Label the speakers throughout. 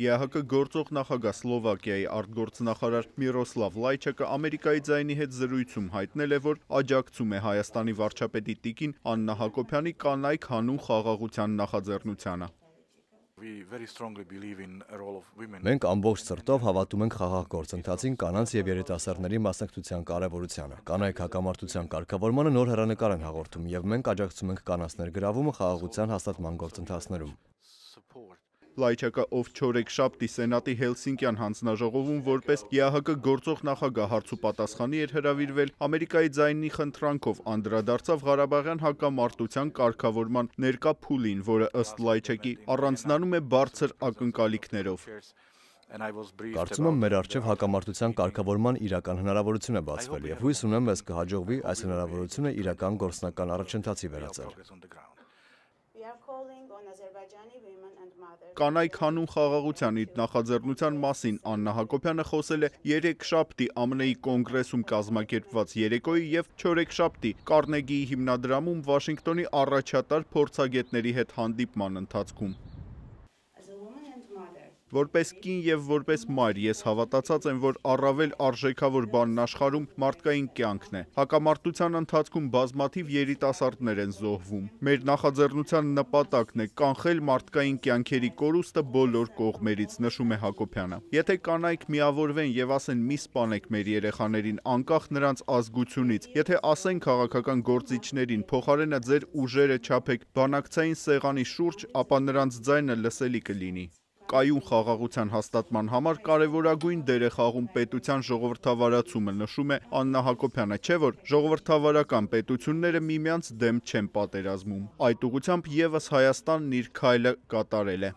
Speaker 1: ԵԱՀԿ գործող նախագահ Սլովակիայի արտգործնախարար Միրոսլավ Լայչակը Ամերիկայի ձայնի հետ զրույցում հայտնել է, որ աջակցում է Հայաստանի վարչապետի տիկին Աննա Հակոբյանի կանայք հանուն խաղաղության նախաձեռնությանը։
Speaker 2: Մենք ամբողջ սրտով հավատում ենք խաղաղ գործընթացին կանանց եւ երիտասարդների մասնակցության կարեւորությանը։ Կանայք հակամարտության կարգավորմանը նոր հերանեկար են հաղորդում եւ մենք աջակցում ենք կանանց ներգրավումը խաղաղության հաստատման գործընթացներում։
Speaker 1: Լայչակը, ով չորեքշաբթի Սենատի Հելսինկյան հանձնաժողովում որպես ԵԱՀԿ գործող նախագահ հարց ու պատասխանի էր հրավիրվել, Ամերիկայի ձայնի խնդրանքով անդրադարձավ Ղարաբաղյան հակամարտության կարգավորման ներկա փուլին, որը ըստ Լայչակի առանձնանում է բարձր ակնկալիքներով։
Speaker 2: Կարծում եմ մեր արժև հակամարտության կարգավորման իրական հնարավորություն է բացվել եւ հույս ունեմ, ես կհաջողվի այս հնարավորությունը իրական գործնական առաջընթացի վերածել։
Speaker 1: Կանայք հանուն խաղաղության իր նախաձեռնության մասին Աննա Հակոբյանը խոսել է երեքշաբթի ԱՄՆ-ի կոնգրեսում կազմակերպված երեկոյի եւ չորեքշաբթի Կարնեգիի հիմնադրամում Վաշինգտոնի առաջատար փորձագետների հետ հանդիպման ընթացքում։ Որպես կին եւ որպես մայր ես հավատացած եմ, որ առավել արժեքավոր բանն աշխարհում մարդկային կյանքն է։ Հակամարտության ընթացքում բազմաթիվ երիտասարդներ են զոհվում։ Մեր նախաձեռնության նպատակն է կանխել մարդկային կյանքերի կորուստը բոլոր կողմերից, նշում է Հակոբյանը։ Եթե կանայք միավորվեն եւ ասեն՝ «Մի սպանեք մեր երեխաներին» անկախ նրանց ազգությունից, եթե ասեն քաղաքական գործիչներին՝ «Փոխարենը ձեր ուժերը չափեք բանակցային սեղանի շուրջ», ապա նրանց ձայնը լսելի կլինի կայուն խաղաղության հաստատման համար կարևորագույն դեր է խաղում պետության ժողովրդավարացումը, նշում է Աննա Հակոբյանը, չէ՞ որ ժողովրդավարական պետությունները միմյանց դեմ չեն պատերազմում։ Այդ ուղղությամբ եւս Հայաստանն իր քայլը կատարել է։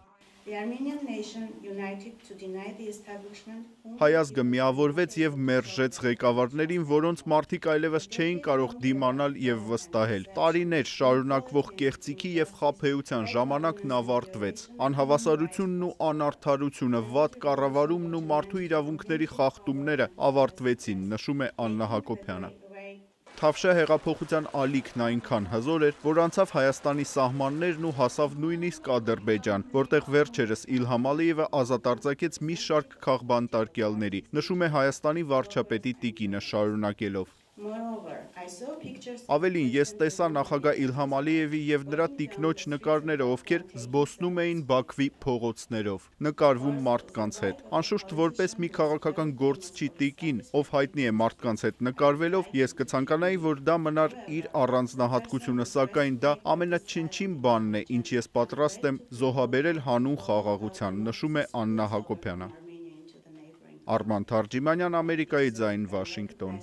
Speaker 1: Հայազգը միավորվեց եւ մերժեց ղեկավարներին, որոնց մարդիկ այլևս չէին կարող դիմանալ եւ վստահել։ Տարիներ շարունակվող կեղծիքի եւ խափեության ժամանակն ավարտվեց։ Անհավասարությունն ու անարդարությունը, վատ կառավարումն ու մարդու իրավունքների խախտումները ավարտվեցին, նշում է Աննա Հակոբյանը։ Թավշյա հեղափոխության ալիքն այնքան հզոր էր, որ անցավ Հայաստանի սահմաններն ու հասավ նույնիսկ Ադրբեջան, որտեղ վերջերս Իլհամ Ալիևը ազատ արձակեց մի շարք քաղբանտարկյալների, նշում է Հայաստանի վարչապետի տիկինը շարունակելով. Ավելին, ես տեսա նախագահ Իլհամ Ալիևի եւ նրա տիկնոջ նկարները, ովքեր զբոսնում էին Բաքվի փողոցներով, նկարվում մարդկանց հետ։ Անշուշտ որպես մի քաղաքական գործչի տիկին, ով հայտնի է մարդկանց հետ նկարվելով, ես կցանկանայի, որ դա մնար իր առանձնահատկությունը, սակայն դա ամենաչնչին բանն է, ինչ ես պատրաստ եմ զոհաբերել հանուն խաղաղության, նշում է Աննա Հակոբյանը։ Արման Թարջիմանյան, Ամերիկայի ձայն, Վաշինգտոն։